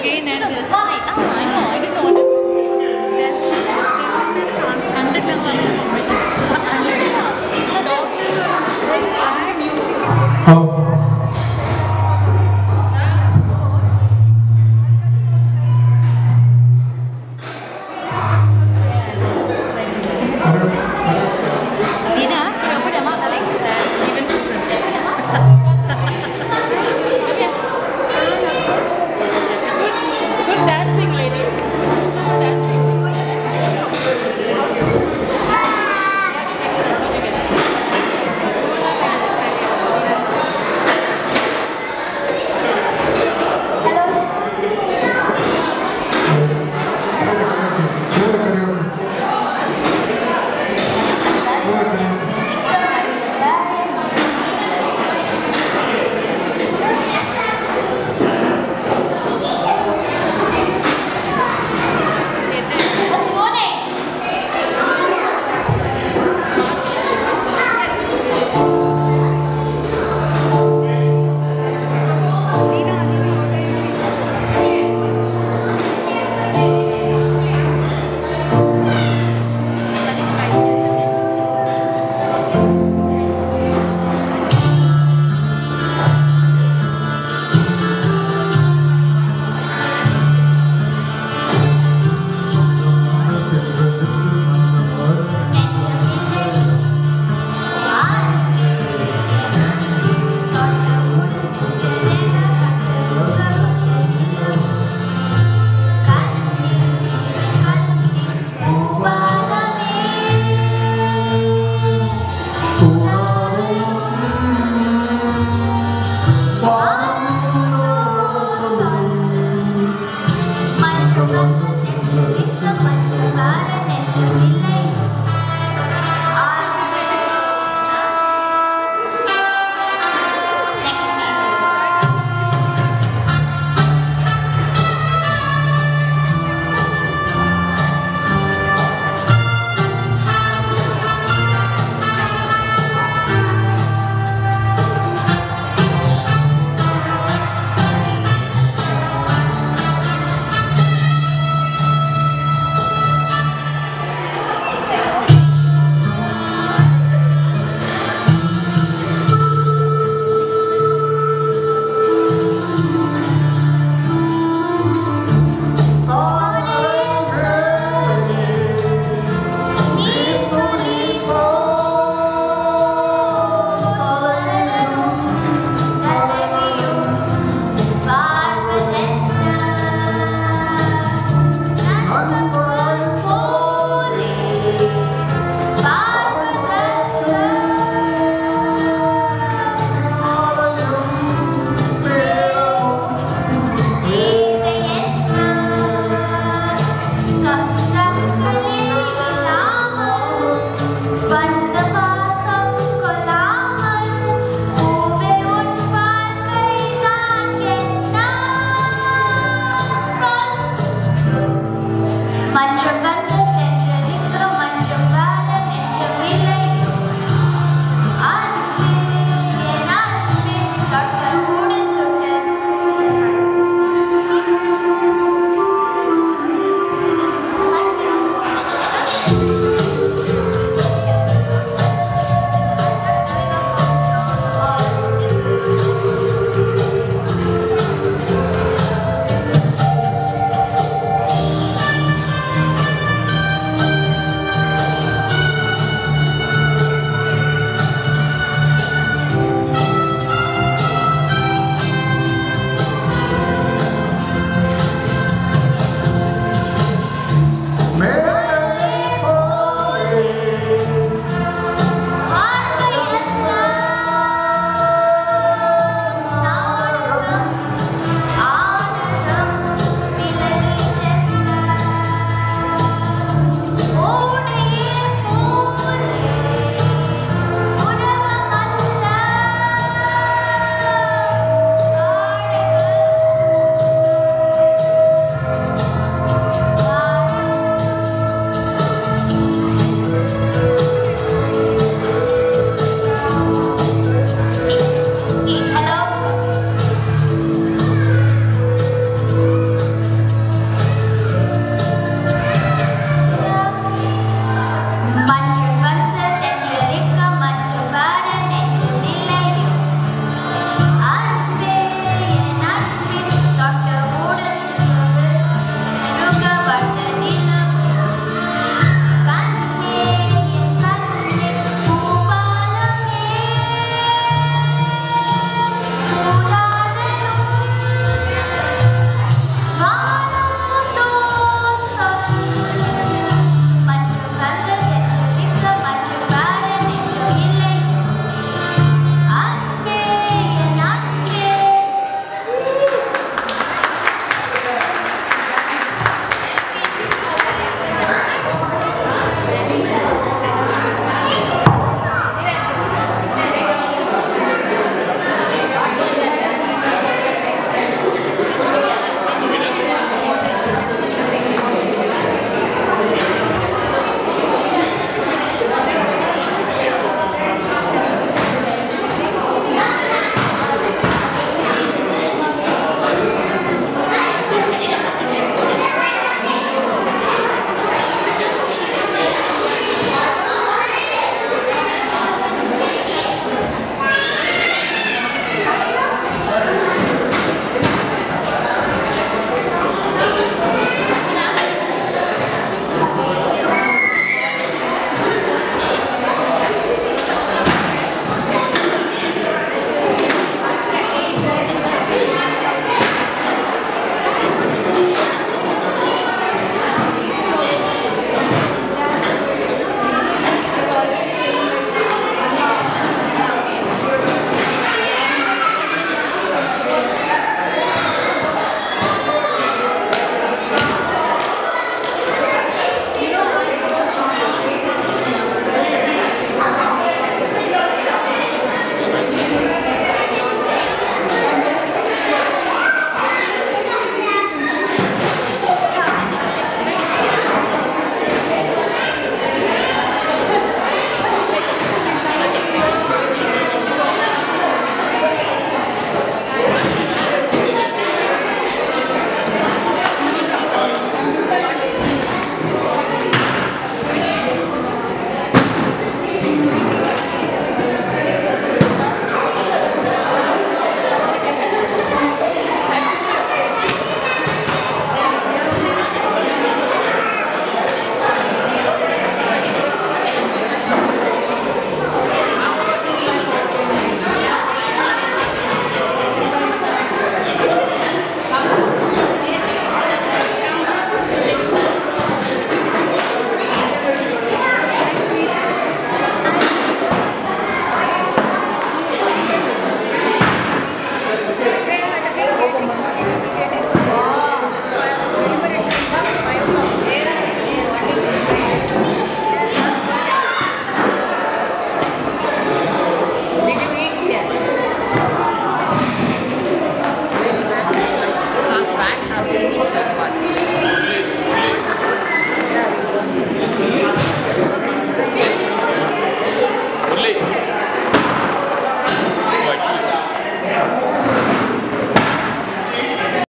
again and this. Oh, I know. I didn't know